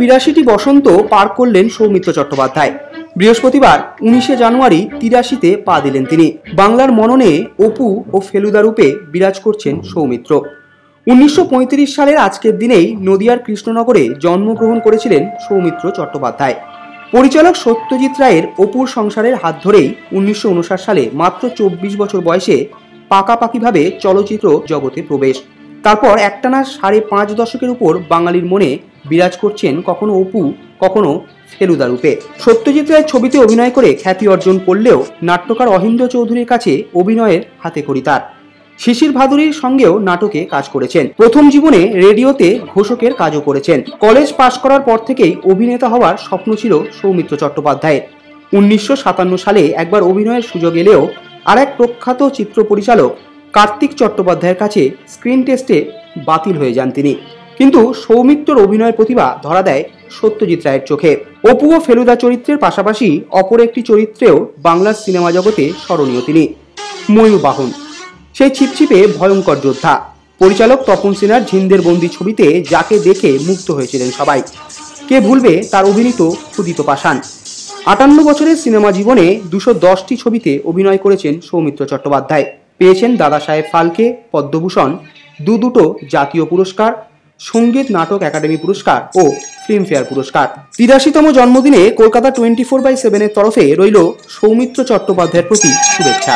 তিরাশিটি বসন্ত পার করলেন সৌমিত্র চট্টোপাধ্যায়। বৃহস্পতিবার উনিশে জানুয়ারি তিরাশিতে পা দিলেন তিনি। বাংলার মননে অপু ও ফেলুদা রূপে বিরাজ করছেন সৌমিত্র। উনিশশো পঁয়ত্রিশ সালের আজকের দিনেই নদিয়ার কৃষ্ণনগরে জন্মগ্রহণ করেছিলেন সৌমিত্র চট্টোপাধ্যায়। পরিচালক সত্যজিৎ রায়ের অপুর সংসারের হাত ধরেই উনিশশো উনষাট সালে মাত্র চব্বিশ বছর বয়সে পাকাপাকিভাবে চলচ্চিত্র জগতে প্রবেশ। তারপর একটানা সাড়ে পাঁচ দশকের উপর বাঙালির মনে বিরাজ করছেন কখনো অপু, কখনো ফেলুদা রূপে সত্যজিৎ রায়ের ছবিতে অভিনয় করে খ্যাতি অর্জন করলেও নাট্যকার অহিন্দ্র চৌধুরীর কাছে অভিনয়ের হাতে করি তার। শিশির ভাদুরীর সঙ্গেও নাটকে কাজ করেছেন। প্রথম জীবনে রেডিওতে ঘোষকের কাজও করেছেন। কলেজ পাশ করার পর থেকেই অভিনেতা হওয়ার স্বপ্ন ছিল সৌমিত্র চট্টোপাধ্যায়ের। উনিশশো সাতান্ন সালে একবার অভিনয়ের সুযোগ এলেও আর এক প্রখ্যাত চিত্র পরিচালক কার্তিক চট্টোপাধ্যায়ের কাছে স্ক্রিন টেস্টে বাতিল হয়ে যান তিনি। কিন্তু সৌমিত্রর অভিনয়ের প্রতিভা ধরা দেয় সত্যজিৎ রায়ের চোখে। অপু ও ফেলুদা চরিত্রের পাশাপাশি অপর একটি চরিত্রেও বাংলার সিনেমা জগতে স্মরণীয় তিনি, ময়ূর বাহন। সেই ছিপছিপে ভয়ঙ্কর যোদ্ধা। পরিচালক তপন সিনহার ঝিন্দের বন্দি ছবিতে যাকে দেখে মুগ্ধ হয়েছিলেন সবাই। কে ভুলবে তার অভিনীত ক্ষুদিত পাষাণ। আটান্ন বছরের সিনেমা জীবনে দুশো দশটি ছবিতে অভিনয় করেছেন সৌমিত্র চট্টোপাধ্যায়। পেয়েছেন দাদা সাহেব ফালকে, পদ্মভূষণ, দু দুটো জাতীয় পুরস্কার সংগীত, নাটক, একাডেমি পুরস্কার ও ফিল্মফেয়ার পুরস্কার। তিরাশিতম জন্মদিনে কলকাতা টোয়েন্টি ফোর বাই সেভেনের তরফে রইল সৌমিত্র চট্টোপাধ্যায়ের প্রতি শুভেচ্ছা।